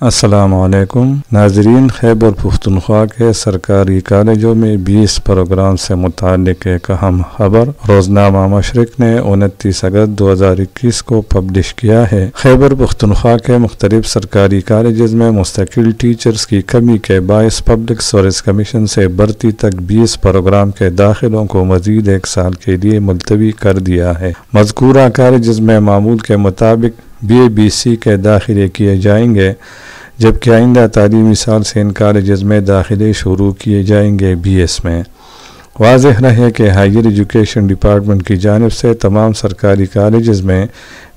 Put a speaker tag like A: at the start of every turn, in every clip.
A: असलकुम नाजरीन, खैबर पुख्तनख्वा के सरकारी कॉलेजों में बीस प्रोग्राम से मुतल एक अहम खबर, रोजनामा मशरक ने उनतीस अगस्त दो हज़ार इक्कीस को पब्लिश किया है। खैबर पुख्तनख्वा के मुख्तलिफ़ सरकारी कॉलेज में मुस्तकिल टीचर्स की कमी के बायस पब्लिक सर्विस कमीशन से भर्ती तक बीस प्रोग्राम के दाखिलों को मजीद एक साल के लिए मुलतवी कर दिया है। मजकूरा कॉलेज में मामूल के मुताबिक बी बी सी के दाखिले किए जाएँगे, जबकि आइंदा तालीमी साल से इन कॉलेज़ में दाखिले शुरू किए जाएँगे बी एस में। वाज रहे कि हायर एजुकेशन डिपार्टमेंट की जानब से तमाम सरकारी कॉलेज़ में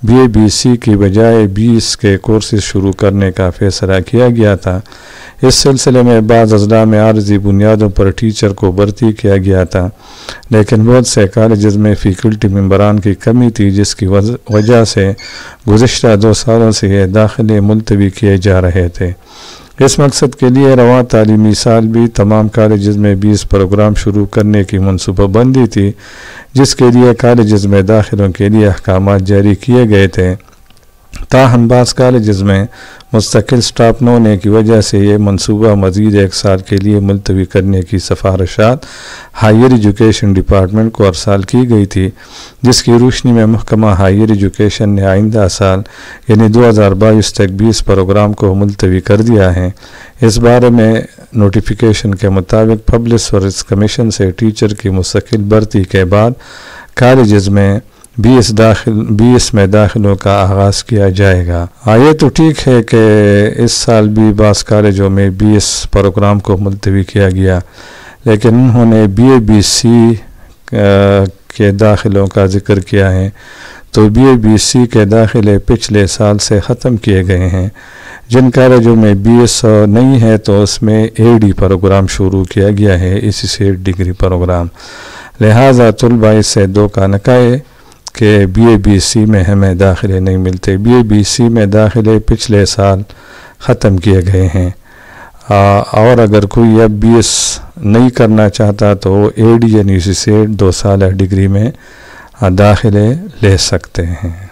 A: बी ए बी सी की बजाय बीस के कोर्सेज शुरू करने का फैसला किया गया था। इस सिलसिले में बाद अजला में आर्जी बुनियादों पर टीचर को भर्ती किया गया था। लेकिन बहुत से कॉलेज में फ़ैकल्टी मम्बरान की कमी थी, जिसकी वजह से गुज्त दो सालों से ये दाखिले मुलतवी किए जा रहे थे। इस मकसद के लिए रवा तालीमी साल भी तमाम कॉलेज में बीस प्रोग्राम शुरू करने की मनसूबाबंदी थी, जिसके लिए कॉलेज में दाखिलों के लिए अहकाम जारी किए गए थे। ताहम बास कॉलेज में मुस्तकिल स्टाफ न होने की वजह से ये मनसूबा मजीद एक साल के लिए मुलतवी करने की सिफारशात हायर एजुकेशन डिपार्टमेंट को अरसाल की गई थी, जिसकी रोशनी में महकमा हायर एजुकेशन ने आइंदा साल, यानी दो हज़ार बाईस तक बीस प्रोग्राम को मुलतवी कर दिया है। इस बारे में नोटिफिकेशन के मुताबिक पब्लिक सर्विस कमीशन से टीचर की मुस्तकिल भर्ती के बाद कॉलेज में बीस दाखिल बीस में दाखिलों का आगाज़ किया जाएगा। आइए तो ठीक है कि इस साल भी बास कॉलेजों में बीस प्रोग्राम को मुलतवी किया गया, लेकिन उन्होंने बी ए बी सी के दाखिलों का ज़िक्र किया है। तो बी ए बी सी के दाखिले पिछले साल से ख़त्म किए गए हैं। जिन कॉलेजों में बी एस नहीं है तो उसमें ए डी प्रोग्राम शुरू किया गया है। इसी से डिग्री प्रोग्राम। लिहाजा तलबा इससे दो का नकाए। कि बी ए बी सी में हमें दाखिले नहीं मिलते। बी ए बी सी में दाखिले पिछले साल ख़त्म किए गए हैं। और अगर कोई अब बी एस नहीं करना चाहता तो A D N U C से दो साल डिग्री में दाखिले ले सकते हैं।